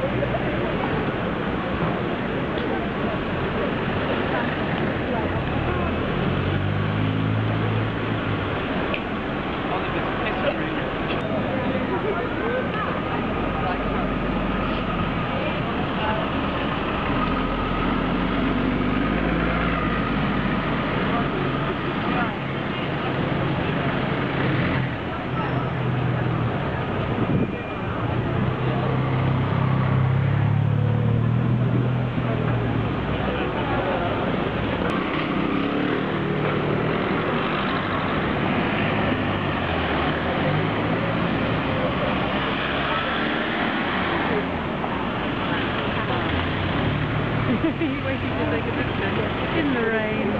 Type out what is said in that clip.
何? Waiting to take a picture in the rain.